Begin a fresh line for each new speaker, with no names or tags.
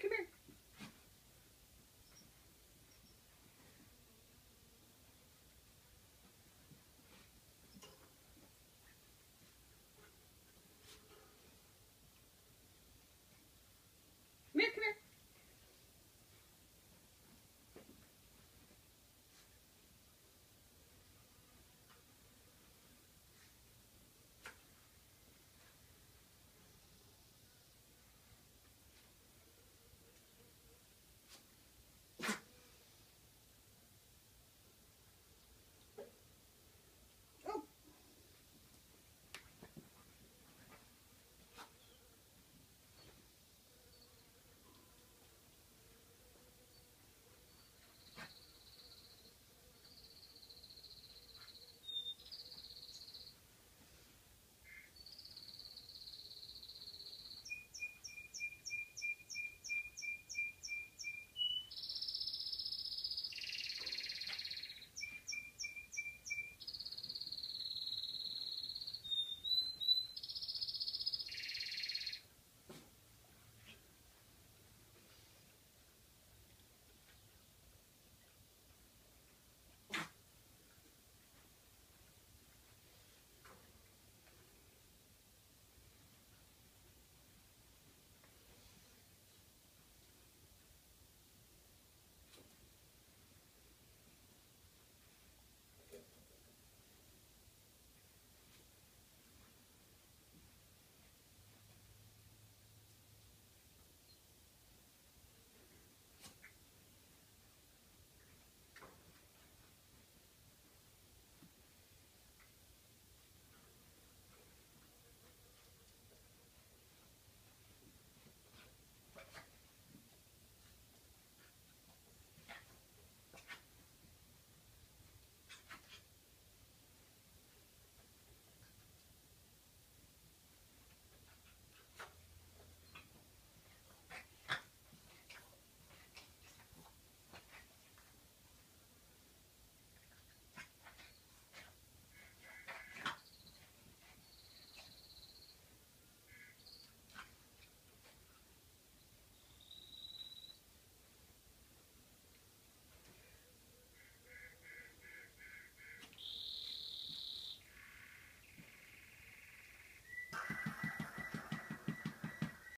connect, connect.